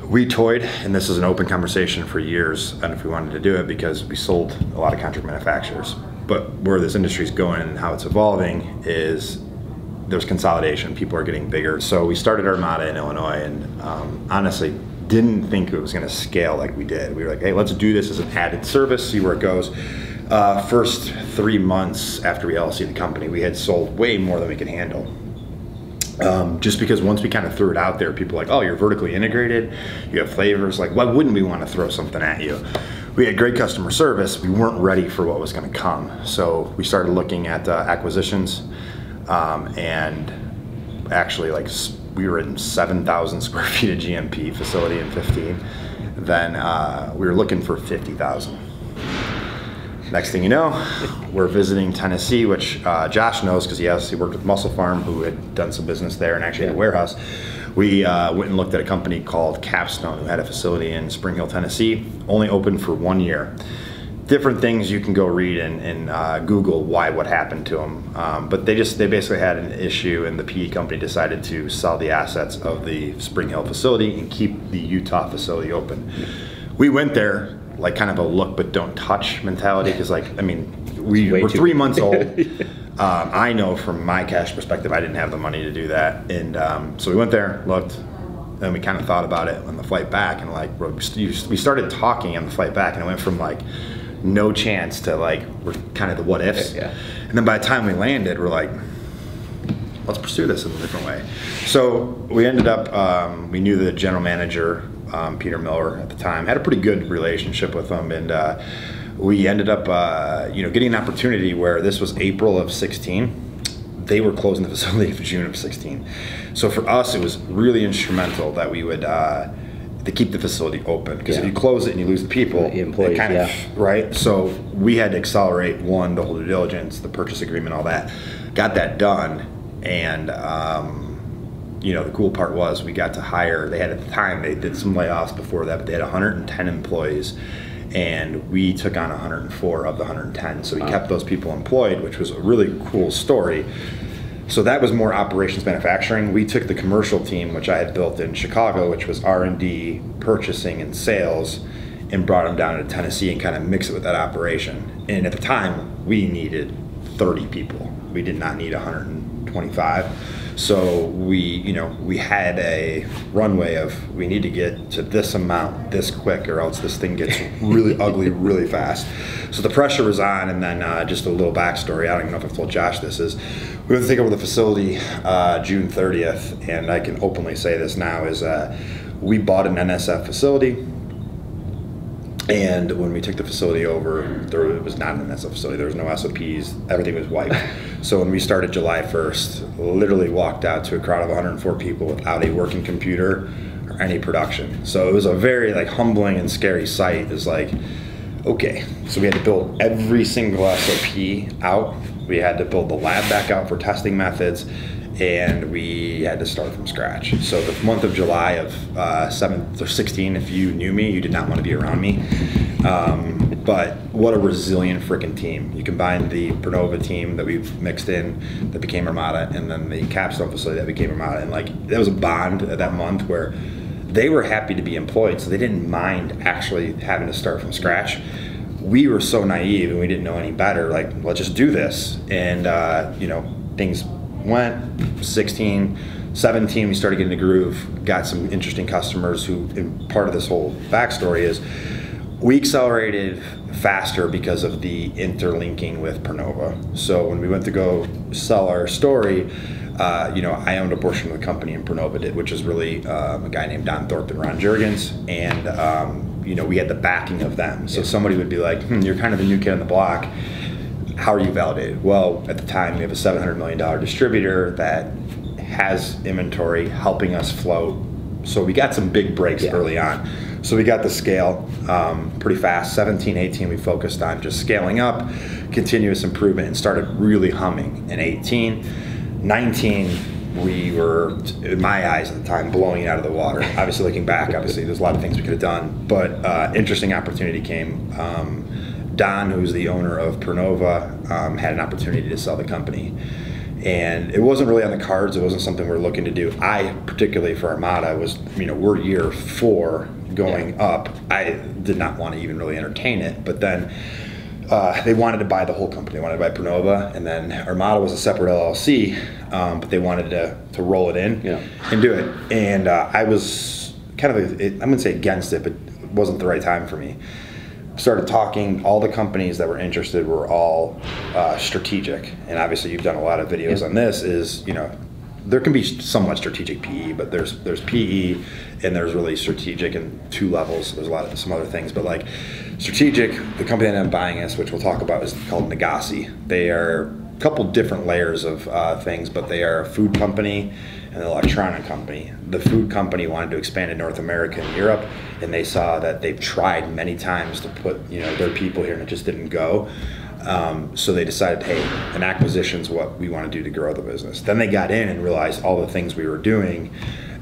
We toyed, and this is an open conversation for years, and if we wanted to do it because we sold a lot of contract manufacturers. But where this industry is going and how it's evolving is there's consolidation. People are getting bigger. So we started Armada in Illinois, and um, honestly, didn't think it was going to scale like we did. We were like, hey, let's do this as an added service, see where it goes. Uh, first three months after we LLC the company, we had sold way more than we could handle. Um, just because once we kind of threw it out there, people were like, oh, you're vertically integrated, you have flavors. Like, why wouldn't we want to throw something at you? We had great customer service. We weren't ready for what was going to come. So we started looking at uh, acquisitions um, and actually like we were in 7,000 square feet of GMP facility in 15. Then uh, we were looking for 50,000. Next thing you know, we're visiting Tennessee, which uh, Josh knows because he has he worked with MusclePharm, who had done some business there and actually had a warehouse. We uh, went and looked at a company called Capstone, who had a facility in Spring Hill, Tennessee, only open for one year. Different things you can go read and, and uh, Google why what happened to them, um, but they just they basically had an issue, and the PE company decided to sell the assets of the Spring Hill facility and keep the Utah facility open. We went there like kind of a look but don't touch mentality because like I mean we were three months old. um, I know from my cash perspective I didn't have the money to do that, and um, so we went there, looked, and we kind of thought about it on the flight back, and like we started talking on the flight back, and it went from like no chance to like we're kind of the what ifs. Yeah. And then by the time we landed, we're like, let's pursue this in a different way. So we ended up, um, we knew the general manager, um, Peter Miller at the time, had a pretty good relationship with him, and uh, we ended up, uh, you know, getting an opportunity where this was April of 16. They were closing the facility for June of 16. So for us, it was really instrumental that we would. Uh, to keep the facility open because if you close it and you lose the people, The employees, kind yeah. of right? So we had to accelerate one, the whole due diligence, the purchase agreement, all that. Got that done, and um, you know the cool part was we got to hire. They had at the time they did some layoffs before that, but they had 110 employees, and we took on 104 of the 110. So we kept those people employed, which was a really cool story. So that was more operations manufacturing. We took the commercial team, which I had built in Chicago, which was R and D, purchasing, and sales, and brought them down to Tennessee and kind of mix it with that operation. And at the time, we needed 30 people. We did not need 125. So we, you know, we had a runway of we need to get to this amount this quick, or else this thing gets really ugly really fast. So the pressure was on, and then uh, just a little backstory. I don't even know if I've told Josh this is we went to take over the facility uh, June 30th, and I can openly say this now is uh, we bought an NSF facility. And when we took the facility over, there was not an NSF facility. There was no SOPs. Everything was wiped. so when we started July 1st, literally walked out to a crowd of 104 people without a working computer or any production. So it was a very like humbling and scary sight. Is like, okay, so we had to build every single SOP out. We had to build the lab back out for testing methods, and we had to start from scratch. So the month of July of uh, 7th or 16, if you knew me, you did not want to be around me. Um, but what a resilient freaking team. You combine the Prinova team that we've mixed in that became Armada, and then the Capstone facility that became Armada. And like, that was a bond that month where they were happy to be employed, so they didn't mind actually having to start from scratch we were so naive and we didn't know any better. Like, let's just do this. And, uh, you know, things went 16, 17, we started getting the groove, got some interesting customers who, and part of this whole backstory is we accelerated faster because of the interlinking with Prinova. So when we went to go sell our story, uh, you know, I owned a portion of the company and Prinova did, which is really um, a guy named Don Thorpe and Ron Jurgens. And, um, you know, we had the backing of them. So somebody would be like, hmm, you're kind of the new kid on the block. How are you validated? Well, at the time, we have a $700 million distributor that has inventory helping us float. So we got some big breaks Yeah. early on. So we got the scale um, pretty fast. 17, 18, we focused on just scaling up, continuous improvement, and started really humming. In 18, 19, we were, in my eyes at the time, blowing it out of the water. Obviously, looking back, obviously, there's a lot of things we could have done, but uh, interesting opportunity came. Um, Don, who's the owner of Prinova, um, had an opportunity to sell the company. And it wasn't really on the cards. It wasn't something we are looking to do. I, particularly for Armada, was, you know, we're year four going up. I did not want to even really entertain it. But then uh, they wanted to buy the whole company. They wanted to buy Prinova, and then Armada was a separate LLC, um, but they wanted to, to roll it in Yeah. and do it. And uh, I was kind of, it, I wouldn't say against it, but it wasn't the right time for me. Started talking. All the companies that were interested were all uh, strategic, and obviously you've done a lot of videos on this. Is you know there can be somewhat strategic PE, but there's there's PE and there's really strategic in two levels. There's a lot of some other things, but like strategic, the company that ended up buying us, which we'll talk about, is called Nagase. They are a couple different layers of uh, things, but they are a food company an electronic company. The food company wanted to expand in North America and Europe, and they saw that they've tried many times to put you know their people here, and it just didn't go. Um, so they decided, hey, an acquisition is what we want to do to grow the business. Then they got in and realized all the things we were doing,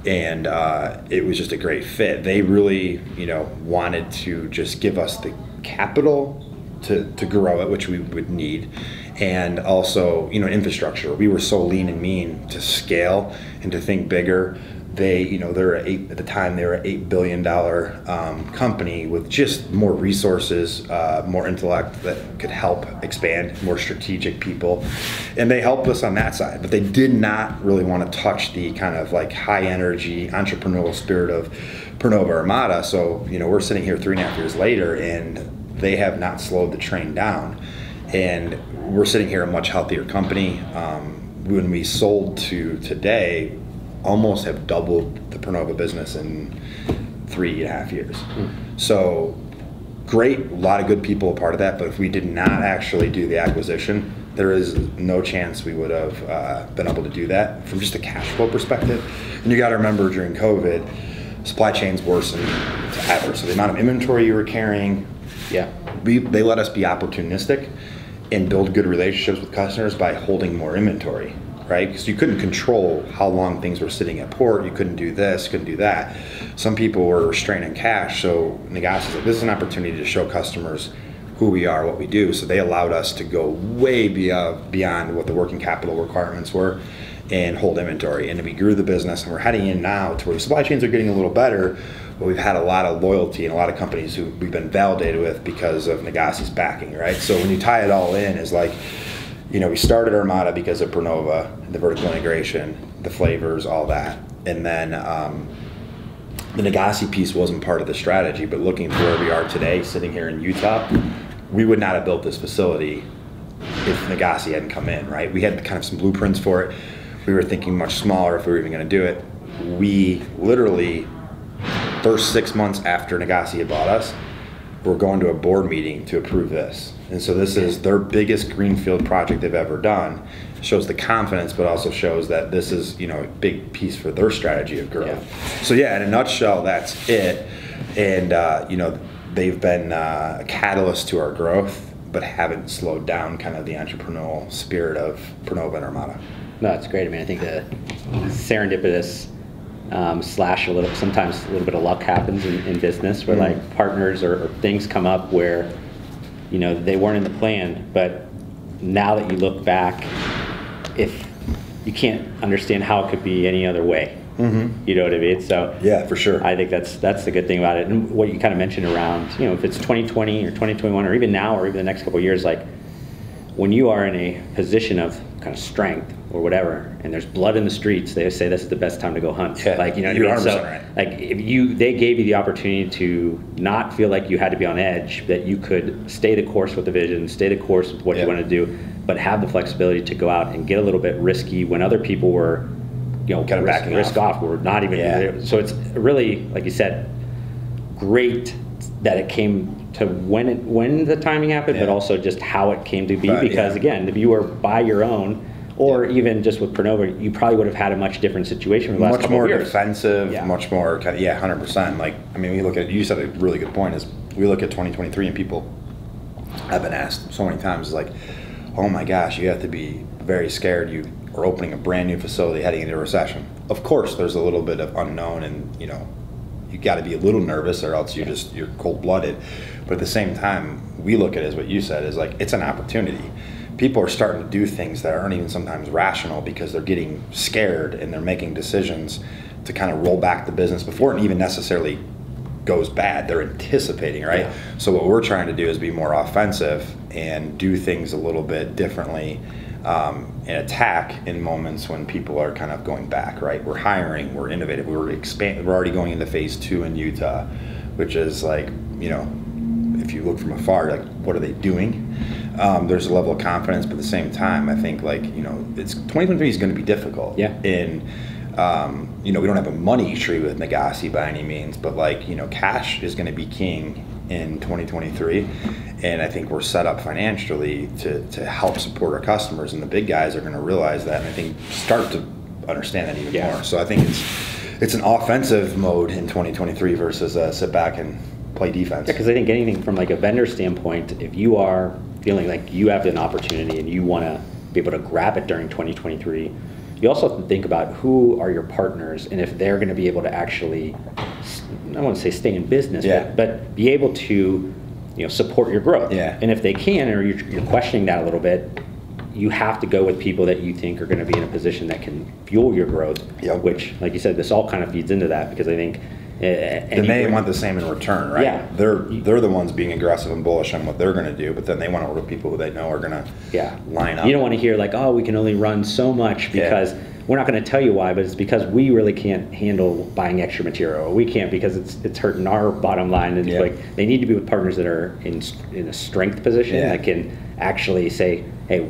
and uh, it was just a great fit. They really, you know, wanted to just give us the capital to, to grow it, which we would need, and also, you know, infrastructure. We were so lean and mean to scale and to think bigger they, you know, they're eight, at the time they were an eight billion dollar um, company with just more resources, uh, more intellect that could help expand, more strategic people, and they helped us on that side. But they did not really want to touch the kind of like high energy entrepreneurial spirit of Prinova Armada. So you know, we're sitting here three and a half years later, and they have not slowed the train down, and we're sitting here a much healthier company. Um, when we sold to today, almost have doubled the Prinova business in three and a half years. So great, a lot of good people a part of that. But if we did not actually do the acquisition, there is no chance we would have uh, been able to do that from just a cash flow perspective. And you got to remember during COVID, supply chains worsened to ever. So the amount of inventory you were carrying, Yeah. we, they let us be opportunistic and build good relationships with customers by holding more inventory, right? Because you couldn't control how long things were sitting at port. You couldn't do this, couldn't do that. Some people were restraining cash. So Nagase's like, this is an opportunity to show customers who we are, what we do. So they allowed us to go way beyond, beyond what the working capital requirements were and hold inventory. And we grew the business and we're heading in now to where the supply chains are getting a little better, but we've had a lot of loyalty and a lot of companies who we've been validated with because of Nagase's backing, right? So when you tie it all in, is like, you know, we started Armada because of Prinova, the vertical integration, the flavors, all that. And then um, the Nagase piece wasn't part of the strategy, but looking to where we are today, sitting here in Utah, we would not have built this facility if Nagase hadn't come in, right? We had kind of some blueprints for it. We were thinking much smaller if we were even going to do it. We literally, first six months after Nagase had bought us, we're going to a board meeting to approve this. And so this is their biggest greenfield project they've ever done. Shows the confidence, but also shows that this is, you know, a big piece for their strategy of growth. So yeah, in a nutshell, that's it. And uh, you know, they've been uh, a catalyst to our growth, but haven't slowed down kind of the entrepreneurial spirit of Prinova and Armada. No, it's great. I mean, I think the serendipitous um, slash a little, sometimes a little bit of luck happens in, in business where like partners or, or things come up where, you know, they weren't in the plan, but now that you look back, if you can't understand how it could be any other way, you know what I mean? So Yeah, for sure. I think that's that's the good thing about it. And what you kind of mentioned around, you know, if it's 2020 or 2021 or even now or even the next couple of years, like when you are in a position of kind of strength or whatever, and there's blood in the streets, they say this is the best time to go hunt. Yeah, like you know, you're I mean? so 100% right. like if you they gave you the opportunity to not feel like you had to be on edge, that you could stay the course with the vision, stay the course with what Yeah. you want to do, but have the flexibility to go out and get a little bit risky when other people were, you know, Kind of risk, backing risk off. off. We're not even. Yeah. So it's really like you said, great that it came to when it when the timing happened, but also just how it came to be. But, because yeah. again, if you were by your own, or even just with Prinova, you probably would have had a much different situation for the last much more of years. defensive, Yeah. much more kind of, yeah, hundred percent. Like I mean, we look at you said a really good point is we look at 2023 and people have been asked so many times like, oh my gosh, you have to be very scared. You are opening a brand new facility heading into a recession. Of course, there's a little bit of unknown, and you know, you got to be a little nervous, or else you're just you're cold blooded. But at the same time, we look at it as what you said is like it's an opportunity. People are starting to do things that aren't even sometimes rational because they're getting scared and they're making decisions to kind of roll back the business before it even necessarily goes bad. They're anticipating, right? Yeah. So what we're trying to do is be more offensive and do things a little bit differently um, and attack in moments when people are kind of going back, right? We're hiring, we're innovative, we're expand, we're already going into phase two in Utah, which is like, you know, if you look from afar, like what are they doing? Um, there's a level of confidence, but at the same time, I think like you know, it's 2023 is going to be difficult. Yeah. In um, you know, we don't have a money tree with Nagase by any means, but like you know, cash is going to be king in 2023, and I think we're set up financially to to help support our customers, and the big guys are going to realize that, and I think start to understand that even Yeah. more. So I think it's it's an offensive mode in 2023 versus uh, sit back and play defense. Yeah, because I think anything from like a vendor standpoint, if you are feeling like you have an opportunity and you want to be able to grab it during 2023, you also have to think about who are your partners and if they're going to be able to actually, I don't want to say stay in business, Yeah. but, but be able to, you know, support your growth. Yeah. And if they can, or you're, you're questioning that a little bit, you have to go with people that you think are going to be in a position that can fuel your growth. Yep. Which, like you said, this all kind of feeds into that because I think. And they want the same in return, right? Yeah. They're they're the ones being aggressive and bullish on what they're going to do, but then they want to work with people who they know are going to yeah line up. You don't want to hear like, oh, we can only run so much Yeah. because we're not going to tell you why, but it's because we really can't handle buying extra material. We can't because it's it's hurting our bottom line. And Yeah. like they need to be with partners that are in in a strength position Yeah. that can actually say, hey,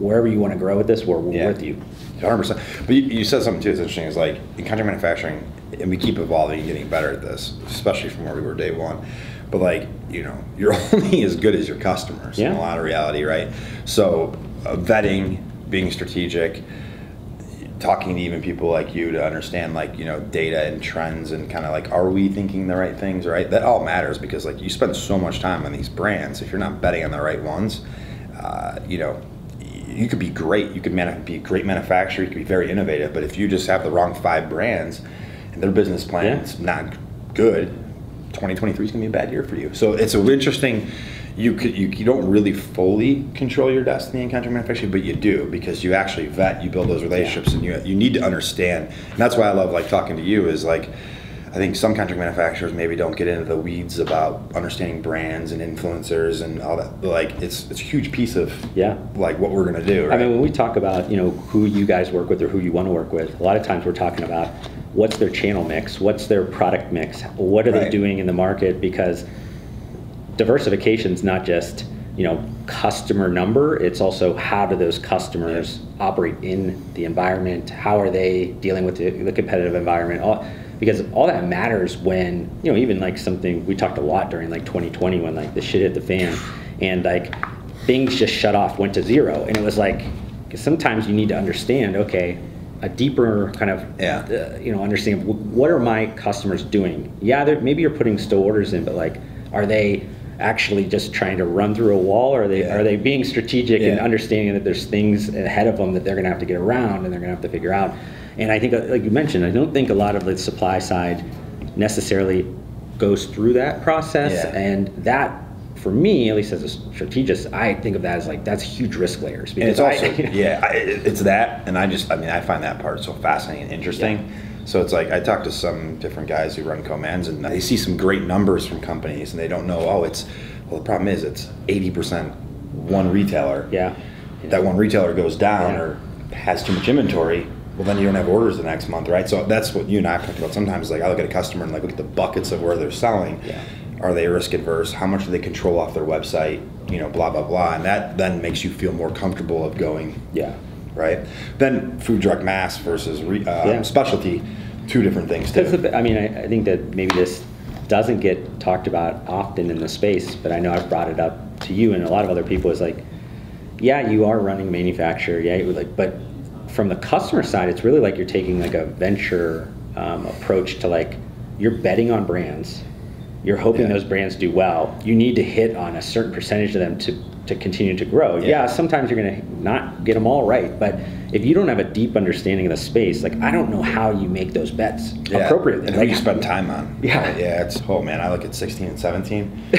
wherever you want to grow with this, we're, we're Yeah. with you. 100%. But you, you said something too that's interesting is like in contract manufacturing, and we keep evolving and getting better at this, especially from where we were day one. But like, you know, you're only as good as your customers in a lot of reality, right? So uh, vetting, being strategic, talking to even people like you to understand like you know data and trends and kind of like are we thinking the right things right? That all matters because like you spend so much time on these brands. If you're not betting on the right ones uh, you know you could be great. You could be a great manufacturer. You could be very innovative. But if you just have the wrong five brands and their business plan's not good 2023 is going to be a bad year for you. So it's an interesting. You could you, you don't really fully control your destiny in contract manufacturing, but you do because you actually vet, you build those relationships, and you you need to understand. And that's why I love like talking to you is like. I think some contract manufacturers maybe don't get into the weeds about understanding brands and influencers and all that. Like it's it's a huge piece of Yeah. like what we're gonna do. Right? I mean, when we talk about you know who you guys work with or who you want to work with, a lot of times we're talking about what's their channel mix, what's their product mix, what are they doing in the market? Because diversification is not just you know customer number it's also how do those customers operate in the environment? How are they dealing with the, the competitive environment? All, because all that matters when you know even like something we talked a lot during like 2020 when like the shit hit the fan and like things just shut off went to zero. And it was like sometimes you need to understand okay a deeper kind of Yeah. uh, you know understand wh- what are my customers doing yeah maybe you're putting still orders in but like are they actually just trying to run through a wall or are they Yeah. are they being strategic and understanding that there's things ahead of them that they're going to have to get around and they're going to have to figure out and i think uh, like you mentioned i don't think a lot of the supply side necessarily goes through that process Yeah. and that for me at least as a strategist i think of that as like that's huge risk layers And it's also I, yeah, I, it's that, and I just I mean I find that part so fascinating and interesting. So it's like I talk to some different guys who run commands, and they see some great numbers from companies, and they don't know. Oh, it's well. The problem is it's eighty percent one retailer. yeah That one retailer goes down Yeah. or has too much inventory. Well, then you don't have orders the next month, right? So that's what you and I have talked about. Sometimes, like I look at a customer and like look at the buckets of where they're selling. Yeah. Are they risk adverse? How much do they control off their website? You know, blah blah blah, and that then makes you feel more comfortable of going yeah right? Then food, drug, mass versus re, uh, Yeah. specialty, two different things too. The, I mean, I, I think that maybe this doesn't get talked about often in the space, but I know I've brought it up to you and a lot of other people. Is like, yeah, you are running manufacturer, yeah, like, but from the customer side, it's really like you're taking like a venture um, approach to like you're betting on brands. You're hoping Yeah. those brands do well. You need to hit on a certain percentage of them to, to continue to grow. Yeah. yeah sometimes you're going to not get them all right, but if you don't have a deep understanding of the space, like I don't know how you make those bets Yeah. appropriately. and who Like, you spend time on. Yeah. yeah. It's oh man, I look at 16 and 17.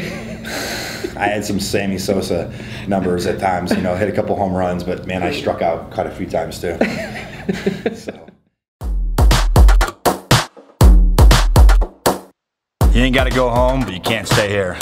I had some Sammy Sosa numbers at times. You know, hit a couple home runs, but man, I struck out quite a few times too. so. You ain't got to go home, but you can't stay here.